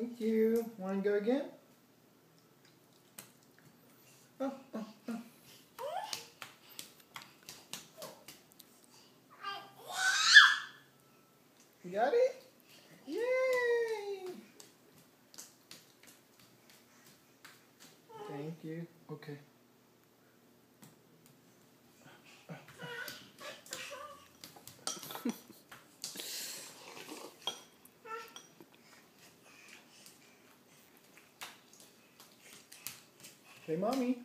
Thank you. Want to go again? Oh, oh, oh. You got it? Yay! Thank you. Okay. Say mommy.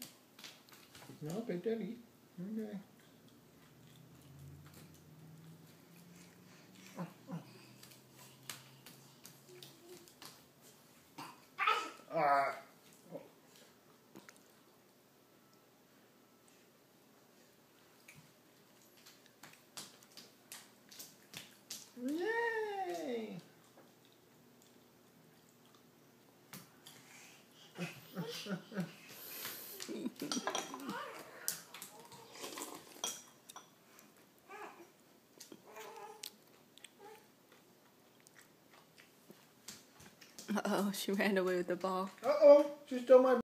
No, say daddy. Okay. Ah. Yay! Uh oh, she ran away with the ball. Uh oh, she stole my